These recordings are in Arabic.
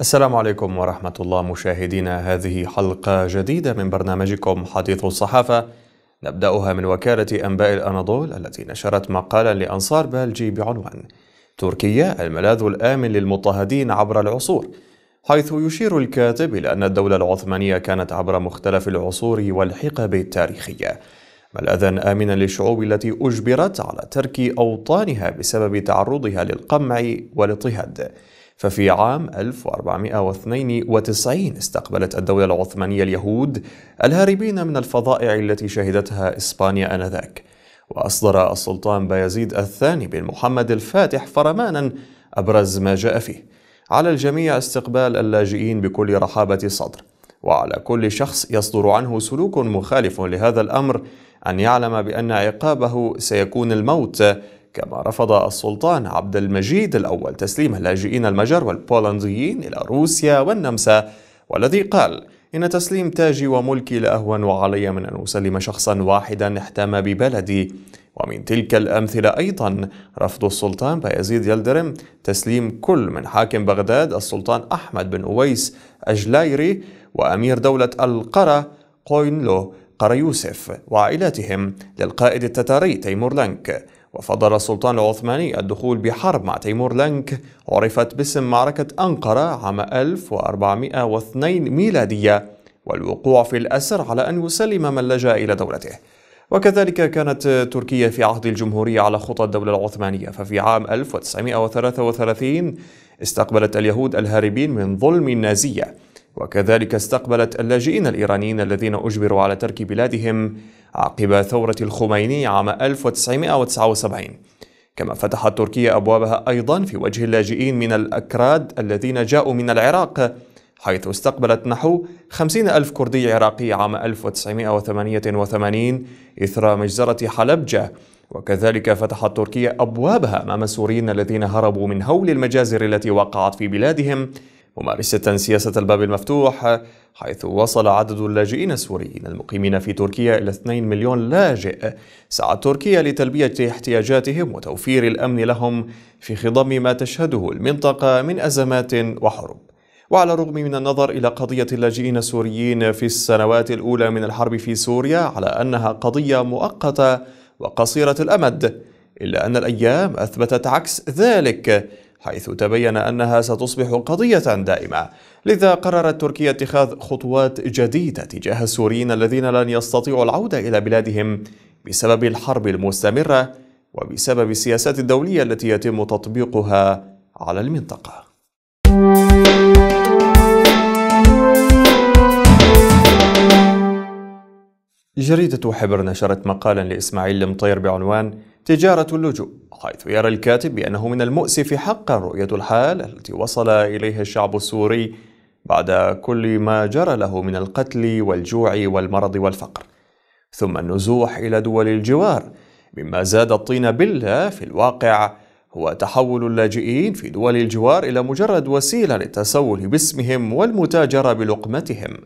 السلام عليكم ورحمة الله مشاهدينا هذه حلقة جديدة من برنامجكم حديث الصحافة. نبدأها من وكالة أنباء الأناضول التي نشرت مقالا لأنصار بالجي بعنوان تركيا الملاذ الآمن للمضطهدين عبر العصور حيث يشير الكاتب إلى أن الدولة العثمانية كانت عبر مختلف العصور والحقب التاريخية. ملاذا آمنا للشعوب التي أجبرت على ترك أوطانها بسبب تعرضها للقمع والاضطهاد. ففي عام 1492 استقبلت الدولة العثمانية اليهود الهاربين من الفظائع التي شهدتها إسبانيا آنذاك. وأصدر السلطان بايزيد الثاني بن محمد الفاتح فرمانا أبرز ما جاء فيه. على الجميع استقبال اللاجئين بكل رحابة صدر. وعلى كل شخص يصدر عنه سلوك مخالف لهذا الأمر أن يعلم بأن عقابه سيكون الموت كما رفض السلطان عبد المجيد الأول تسليم اللاجئين المجر والبولنديين إلى روسيا والنمسا والذي قال إن تسليم تاجي وملكي لأهون علي من أن أسلم شخصا واحدا احتمى ببلدي. ومن تلك الأمثلة أيضا رفض السلطان بايزيد يلدرم تسليم كل من حاكم بغداد السلطان أحمد بن أويس أجلايري وأمير دولة القرى قوينلو قرى يوسف وعائلاتهم للقائد التتاري تيمور لانك وفضل السلطان العثماني الدخول بحرب مع تيمور لانك عرفت باسم معركة أنقرة عام 1402 ميلادية والوقوع في الأسر على أن يسلم من لجأ إلى دولته. وكذلك كانت تركيا في عهد الجمهورية على خطى الدولة العثمانية ففي عام 1933 استقبلت اليهود الهاربين من ظلم النازية. وكذلك استقبلت اللاجئين الإيرانيين الذين أجبروا على ترك بلادهم عقب ثورة الخميني عام 1979 كما فتحت تركيا أبوابها أيضا في وجه اللاجئين من الأكراد الذين جاءوا من العراق حيث استقبلت نحو 50 ألف كردي عراقي عام 1988 إثر مجزرة حلبجة. وكذلك فتحت تركيا أبوابها أمام السوريين الذين هربوا من هول المجازر التي وقعت في بلادهم ممارسة سياسة الباب المفتوح حيث وصل عدد اللاجئين السوريين المقيمين في تركيا إلى 2 مليون لاجئ. سعت تركيا لتلبية احتياجاتهم وتوفير الأمن لهم في خضم ما تشهده المنطقة من أزمات وحروب. وعلى الرغم من النظر إلى قضية اللاجئين السوريين في السنوات الأولى من الحرب في سوريا على أنها قضية مؤقتة وقصيرة الأمد إلا أن الأيام أثبتت عكس ذلك. حيث تبين أنها ستصبح قضية دائمة. لذا قررت تركيا اتخاذ خطوات جديدة تجاه السوريين الذين لن يستطيعوا العودة إلى بلادهم بسبب الحرب المستمرة وبسبب السياسات الدولية التي يتم تطبيقها على المنطقة. جريدة حبر نشرت مقالا لإسماعيل المطير بعنوان تجارة اللجوء حيث يرى الكاتب بأنه من المؤسف حقا رؤية الحال التي وصل إليها الشعب السوري بعد كل ما جرى له من القتل والجوع والمرض والفقر. ثم النزوح إلى دول الجوار مما زاد الطين بلة في الواقع هو تحول اللاجئين في دول الجوار إلى مجرد وسيلة للتسول باسمهم والمتاجرة بلقمتهم.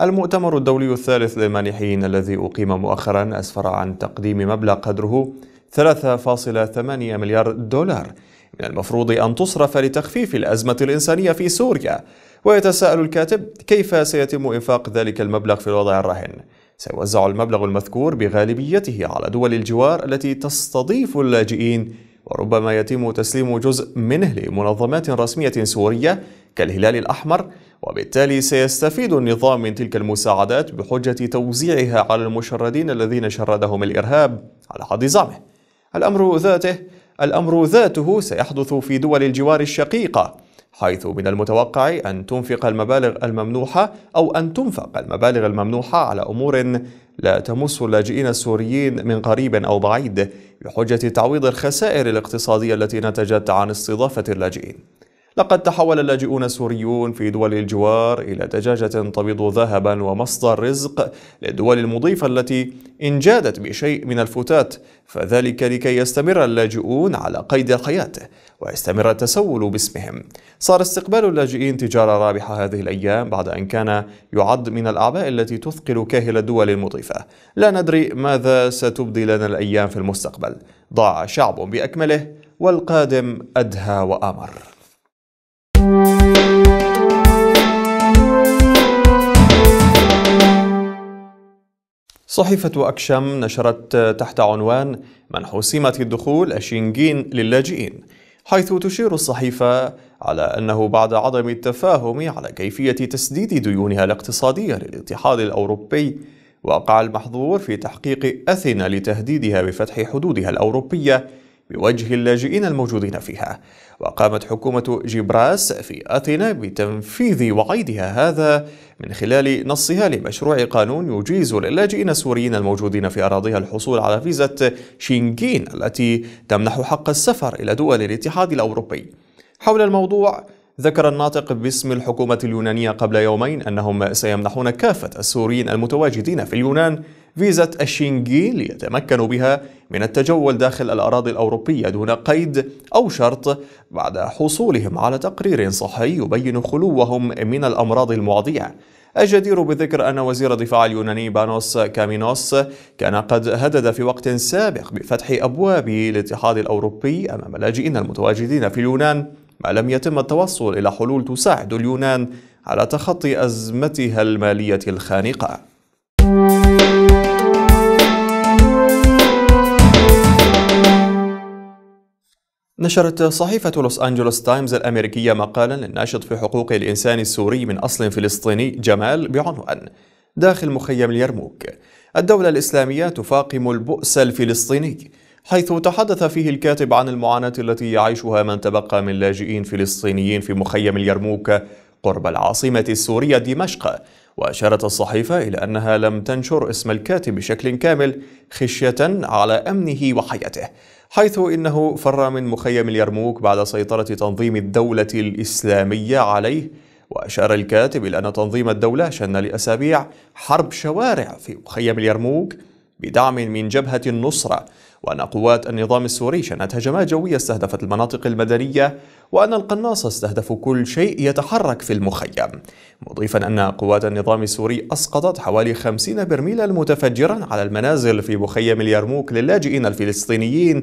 المؤتمر الدولي الثالث للمانحين الذي أقيم مؤخرا أسفر عن تقديم مبلغ قدره 3.8 مليار دولار. من المفروض أن تصرف لتخفيف الأزمة الإنسانية في سوريا. ويتساءل الكاتب كيف سيتم إنفاق ذلك المبلغ في الوضع الراهن سيوزع المبلغ المذكور بغالبيته على دول الجوار التي تستضيف اللاجئين وربما يتم تسليم جزء منه لمنظمات رسمية سورية كالهلال الأحمر. وبالتالي سيستفيد النظام من تلك المساعدات بحجة توزيعها على المشردين الذين شردهم الإرهاب على حد زعمه. الأمر ذاته الأمر ذاته سيحدث في دول الجوار الشقيقة حيث من المتوقع أن تنفق المبالغ الممنوحة أو أن تنفق المبالغ الممنوحة على أمور لا تمس اللاجئين السوريين من قريب أو بعيد بحجة تعويض الخسائر الاقتصادية التي نتجت عن استضافة اللاجئين. لقد تحول اللاجئون السوريون في دول الجوار إلى دجاجة تبيض ذهبا ومصدر رزق للدول المضيفة التي إن جادت بشيء من الفتات فذلك لكي يستمر اللاجئون على قيد الحياة ويستمر التسول باسمهم. صار استقبال اللاجئين تجارة رابحة هذه الأيام بعد أن كان يعد من الأعباء التي تثقل كاهل الدول المضيفة. لا ندري ماذا ستبدي لنا الأيام في المستقبل. ضاع شعب بأكمله والقادم أدهى وأمر. صحيفة أكشم نشرت تحت عنوان منح سمة الدخول الشينجين للاجئين حيث تشير الصحيفة على أنه بعد عدم التفاهم على كيفية تسديد ديونها الاقتصادية للاتحاد الأوروبي وقع المحظور في تحقيق أثينا لتهديدها بفتح حدودها الأوروبية بوجه اللاجئين الموجودين فيها. وقامت حكومة جبراس في أثينا بتنفيذ وعيدها هذا من خلال نصها لمشروع قانون يجيز للاجئين السوريين الموجودين في أراضيها الحصول على فيزا شينجين التي تمنح حق السفر إلى دول الاتحاد الأوروبي. حول الموضوع ذكر الناطق باسم الحكومة اليونانية قبل يومين أنهم سيمنحون كافة السوريين المتواجدين في اليونان فيزا الشينجين ليتمكنوا بها من التجول داخل الأراضي الأوروبية دون قيد أو شرط بعد حصولهم على تقرير صحي يبين خلوهم من الأمراض المعدية الجدير بالذكر أن وزير الدفاع اليوناني بانوس كامينوس كان قد هدد في وقت سابق بفتح أبواب الاتحاد الأوروبي أمام اللاجئين المتواجدين في اليونان ما لم يتم التوصل إلى حلول تساعد اليونان على تخطي أزمتها المالية الخانقة. نشرت صحيفة لوس أنجلوس تايمز الأمريكية مقالا للناشط في حقوق الإنسان السوري من أصل فلسطيني جمال بعنوان داخل مخيم اليرموك. الدولة الإسلامية تفاقم البؤس الفلسطيني حيث تحدث فيه الكاتب عن المعاناة التي يعيشها من تبقى من لاجئين فلسطينيين في مخيم اليرموك قرب العاصمة السورية دمشق. وأشارت الصحيفة إلى أنها لم تنشر اسم الكاتب بشكل كامل خشية على أمنه وحياته حيث إنه فر من مخيم اليرموك بعد سيطرة تنظيم الدولة الإسلامية عليه. وأشار الكاتب إلى أن تنظيم الدولة شن لأسابيع حرب شوارع في مخيم اليرموك بدعم من جبهة النصرة وأن قوات النظام السوري شنت هجمات جوية استهدفت المناطق المدنية وأن القناص استهدفوا كل شيء يتحرك في المخيم. مضيفا أن قوات النظام السوري أسقطت حوالي 50 برميلا متفجرا على المنازل في مخيم اليرموك للاجئين الفلسطينيين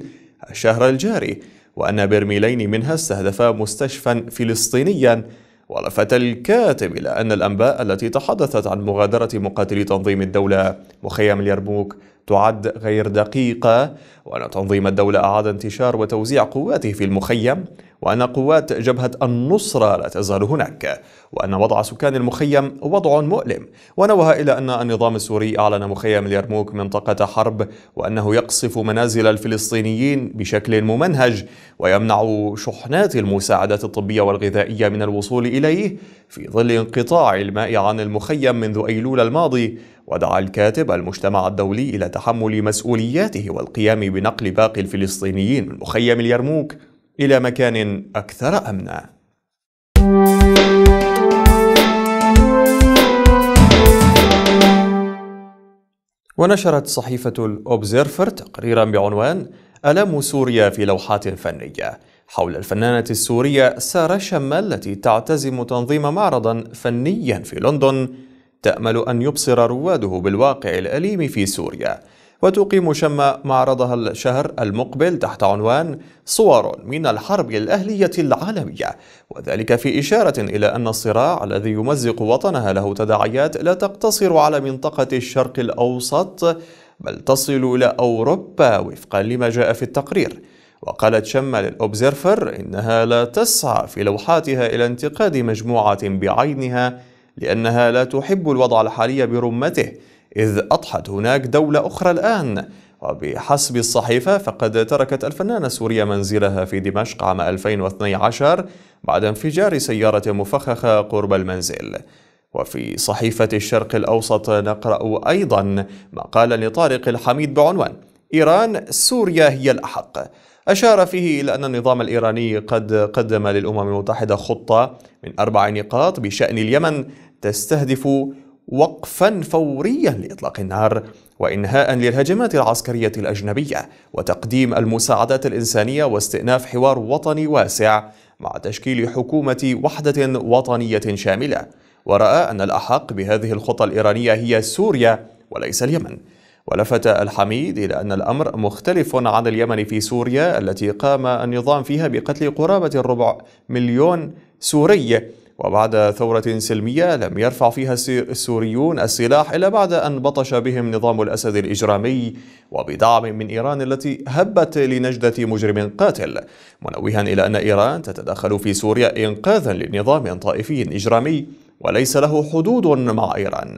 الشهر الجاري وأن برميلين منها استهدفا مستشفى فلسطينيا. ولفت الكاتب إلى أن الأنباء التي تحدثت عن مغادرة مقاتلي تنظيم الدولة مخيم اليرموك تعد غير دقيقة وأن تنظيم الدولة أعاد انتشار وتوزيع قواته في المخيم. وأن قوات جبهة النصرة لا تزال هناك وأن وضع سكان المخيم وضع مؤلم. ونوه إلى أن النظام السوري أعلن مخيم اليرموك منطقة حرب وأنه يقصف منازل الفلسطينيين بشكل ممنهج ويمنع شحنات المساعدات الطبية والغذائية من الوصول إليه في ظل انقطاع الماء عن المخيم منذ أيلول الماضي. ودعا الكاتب المجتمع الدولي إلى تحمل مسؤولياته والقيام بنقل باقي الفلسطينيين من مخيم اليرموك. إلى مكان أكثر أمنا. ونشرت صحيفة الأوبزيرفر تقريرا بعنوان ألم سوريا في لوحات فنية حول الفنانة السورية سارة شمال التي تعتزم تنظيم معرضا فنيا في لندن تأمل أن يبصر رواده بالواقع الأليم في سوريا وتقيم شم معرضها الشهر المقبل تحت عنوان صور من الحرب الأهلية العالمية. وذلك في إشارة إلى أن الصراع الذي يمزق وطنها له تداعيات لا تقتصر على منطقة الشرق الأوسط بل تصل إلى أوروبا وفقا لما جاء في التقرير. وقالت شمة للأوبزيرفر إنها لا تسعى في لوحاتها إلى انتقاد مجموعة بعينها لأنها لا تحب الوضع الحالي برمته. إذ أضحت هناك دولة أخرى الآن. وبحسب الصحيفة فقد تركت الفنانة سوريا منزلها في دمشق عام 2012 بعد انفجار سيارة مفخخة قرب المنزل. وفي صحيفة الشرق الأوسط نقرأ أيضا مقالا لطارق الحميد بعنوان إيران سوريا هي الأحق. أشار فيه إلى أن النظام الإيراني قد قدم للأمم المتحدة خطة من أربع نقاط بشأن اليمن تستهدف وقفا فوريا لإطلاق النار وانهاء للهجمات العسكرية الأجنبية وتقديم المساعدات الإنسانية واستئناف حوار وطني واسع مع تشكيل حكومة وحدة وطنية شاملة. ورأى أن الأحق بهذه الخطة الإيرانية هي سوريا وليس اليمن. ولفت الحميد إلى أن الأمر مختلف عن اليمن في سوريا التي قام النظام فيها بقتل قرابة الربع مليون سوري وبعد ثورة سلمية لم يرفع فيها السوريون السلاح إلا بعد أن بطش بهم نظام الأسد الإجرامي وبدعم من إيران التي هبت لنجدة مجرم قاتل. منوها إلى أن إيران تتدخل في سوريا إنقاذا لنظام طائفي إجرامي وليس له حدود مع إيران.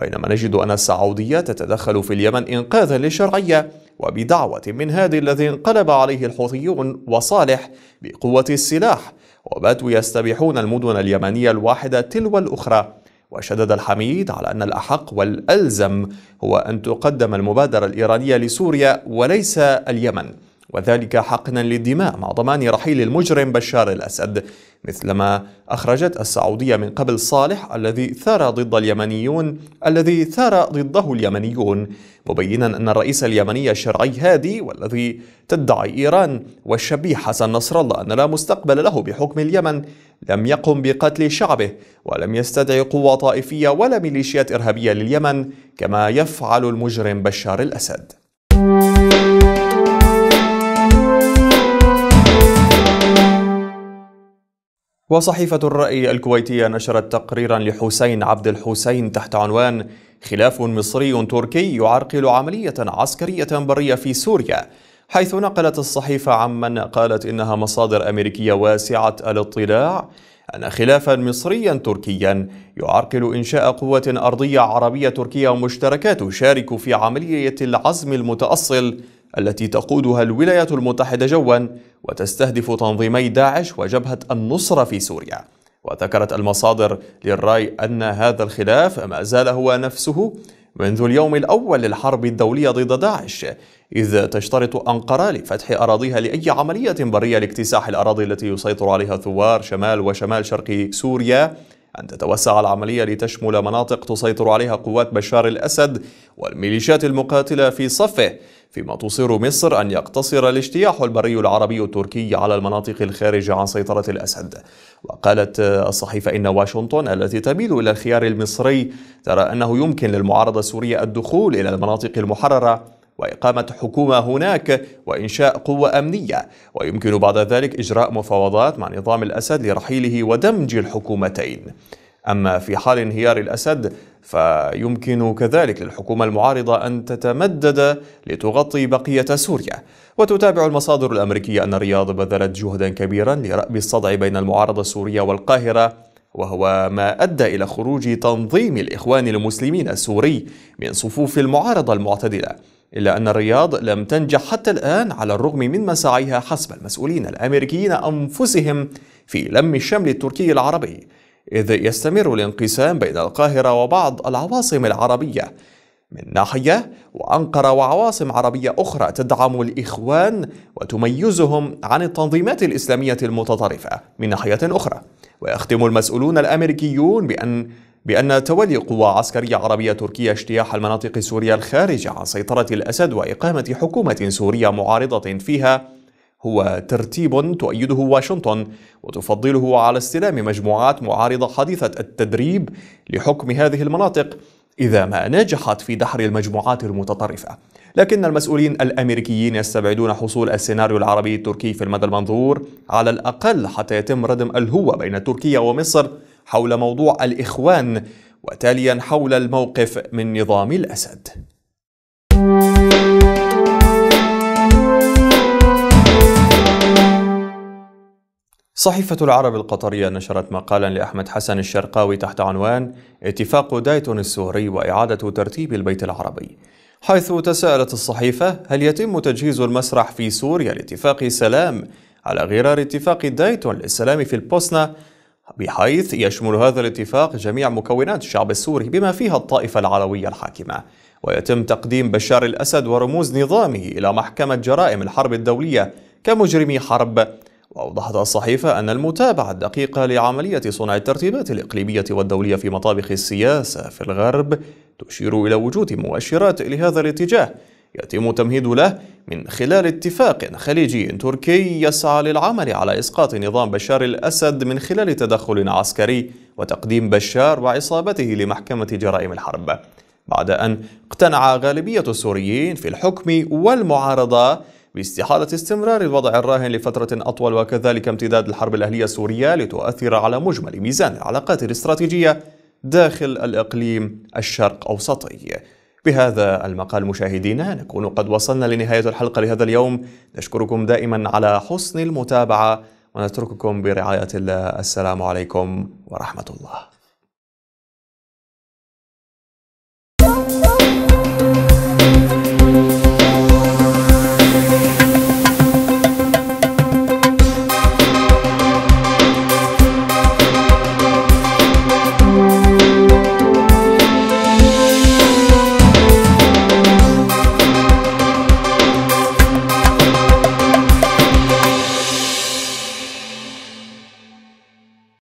بينما نجد أن السعودية تتدخل في اليمن إنقاذا للشرعية وبدعوة من هادي الذي انقلب عليه الحوثيون وصالح بقوة السلاح. وباتوا يستبيحون المدن اليمنية الواحدة تلو الأخرى. وشدد الحميد على أن الأحق والألزم هو أن تقدم المبادرة الإيرانية لسوريا وليس اليمن. وذلك حقنا للدماء مع ضمان رحيل المجرم بشار الأسد. مثلما أخرجت السعودية من قبل صالح الذي ثار ضد اليمنيون الذي ثار ضده اليمنيون مبينا أن الرئيس اليمني الشرعي هادي والذي تدعي إيران والشبيح حسن نصر الله أن لا مستقبل له بحكم اليمن لم يقم بقتل شعبه ولم يستدعي قوة طائفية ولا ميليشيات إرهابية لليمن كما يفعل المجرم بشار الأسد. وصحيفة الرأي الكويتية نشرت تقريرا لحسين عبد الحسين تحت عنوان خلاف مصري تركي يعرقل عملية عسكرية برية في سوريا حيث نقلت الصحيفة عمن قالت إنها مصادر أمريكية واسعة الاطلاع أن خلافا مصريا تركيا يعرقل إنشاء قوة أرضية عربية تركية مشتركة تشارك في عملية العزم المتأصل التي تقودها الولايات المتحدة جوا وتستهدف تنظيمي داعش وجبهة النصرة في سوريا. وذكرت المصادر للرأي أن هذا الخلاف ما زال هو نفسه منذ اليوم الأول للحرب الدولية ضد داعش إذ تشترط أنقرة لفتح أراضيها لأي عملية برية لاكتساح الأراضي التي يسيطر عليها ثوار شمال وشمال شرق سوريا. أن تتوسع العملية لتشمل مناطق تسيطر عليها قوات بشار الأسد والميليشيات المقاتلة في صفه فيما تصر مصر أن يقتصر الاجتياح البري العربي التركي على المناطق الخارجة عن سيطرة الأسد. وقالت الصحيفة إن واشنطن التي تميل إلى الخيار المصري ترى أنه يمكن للمعارضة السورية الدخول إلى المناطق المحررة وإقامة حكومة هناك وإنشاء قوة أمنية. ويمكن بعد ذلك إجراء مفاوضات مع نظام الأسد لرحيله ودمج الحكومتين. أما في حال انهيار الأسد فيمكن كذلك للحكومة المعارضة أن تتمدد لتغطي بقية سوريا. وتتابع المصادر الأمريكية أن الرياض بذلت جهدا كبيرا لرأب الصدع بين المعارضة السورية والقاهرة وهو ما أدى إلى خروج تنظيم الإخوان المسلمين السوري من صفوف المعارضة المعتدلة. إلا أن الرياض لم تنجح حتى الآن على الرغم من مساعيها حسب المسؤولين الأمريكيين أنفسهم في لم الشمل التركي العربي إذ يستمر الانقسام بين القاهرة وبعض العواصم العربية. من ناحية وأنقرة وعواصم عربية أخرى تدعم الإخوان وتميزهم عن التنظيمات الإسلامية المتطرفة. من ناحية أخرى ويختم المسؤولون الأمريكيون بأن بأن تولي قوى عسكرية عربية تركية اجتياح المناطق السورية الخارجة عن سيطرة الأسد وإقامة حكومة سورية معارضة فيها. هو ترتيب تؤيده واشنطن وتفضله على استلام مجموعات معارضة حديثة التدريب لحكم هذه المناطق إذا ما نجحت في دحر المجموعات المتطرفة. لكن المسؤولين الأمريكيين يستبعدون حصول السيناريو العربي التركي في المدى المنظور على الأقل حتى يتم ردم الهوة بين تركيا ومصر. حول موضوع الإخوان وتاليا حول الموقف من نظام الأسد. صحيفة العرب القطرية نشرت مقالا لأحمد حسن الشرقاوي تحت عنوان اتفاق دايتون السوري وإعادة ترتيب البيت العربي. حيث تساءلت الصحيفة هل يتم تجهيز المسرح في سوريا لاتفاق سلام على غرار اتفاق دايتون للسلام في البوسنة؟ بحيث يشمل هذا الاتفاق جميع مكونات الشعب السوري بما فيها الطائفة العلوية الحاكمة. ويتم تقديم بشار الأسد ورموز نظامه إلى محكمة جرائم الحرب الدولية كمجرمي حرب. وأوضحت الصحيفة أن المتابعة الدقيقة لعملية صنع الترتيبات الإقليمية والدولية في مطابخ السياسة في الغرب تشير إلى وجود مؤشرات لهذا الاتجاه. يتم تمهيد له من خلال اتفاق خليجي تركي يسعى للعمل على إسقاط نظام بشار الأسد من خلال تدخل عسكري وتقديم بشار وعصابته لمحكمة جرائم الحرب. بعد أن اقتنع غالبية السوريين في الحكم والمعارضة باستحالة استمرار الوضع الراهن لفترة أطول وكذلك امتداد الحرب الأهلية السورية لتؤثر على مجمل ميزان العلاقات الاستراتيجية داخل الإقليم الشرق أوسطي. بهذا المقال مشاهدينا. نكون قد وصلنا لنهاية الحلقة لهذا اليوم. نشكركم دائما على حسن المتابعة ونترككم برعاية الله. السلام عليكم ورحمة الله.